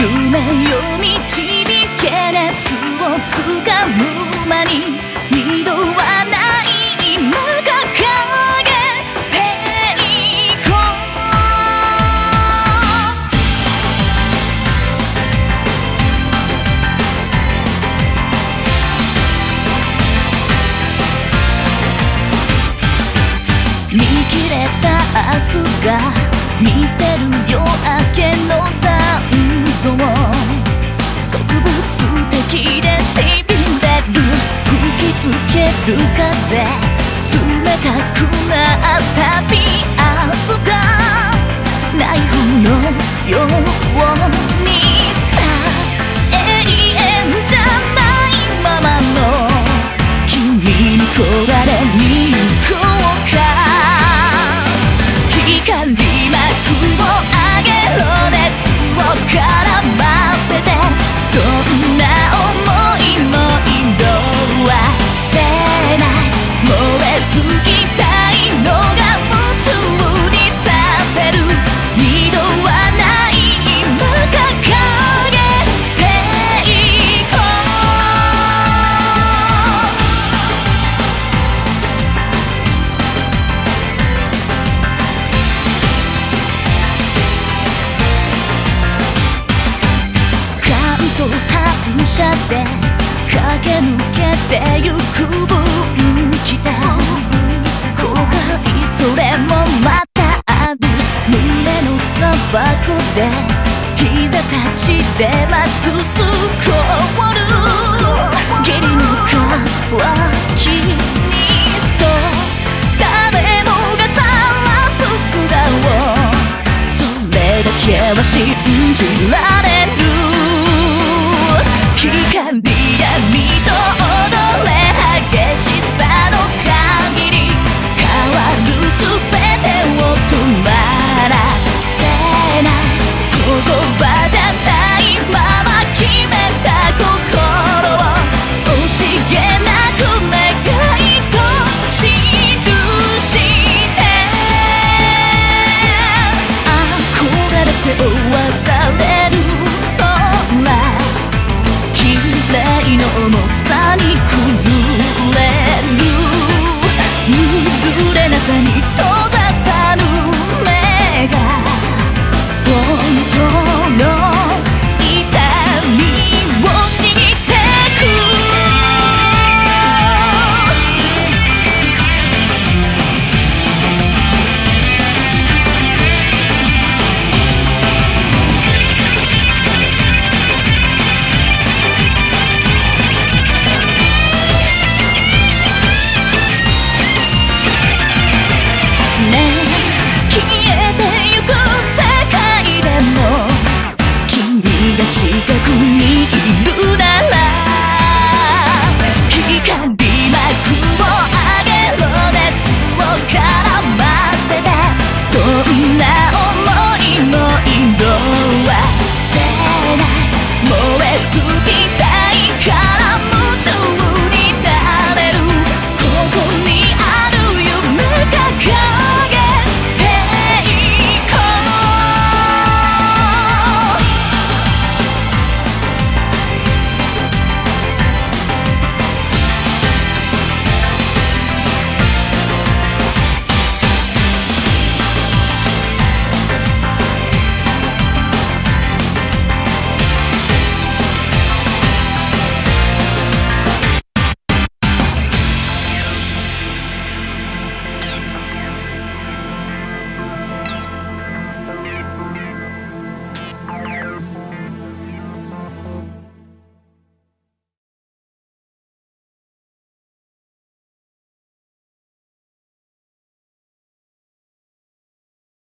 夢よ導け熱をつかむ間に二度はない今掲げていこう見切れた明る風冷たくなったピアスがナイフのようにさ永遠じゃないままの君に焦がれ。で膝立ちで待つスコール。義理の顔は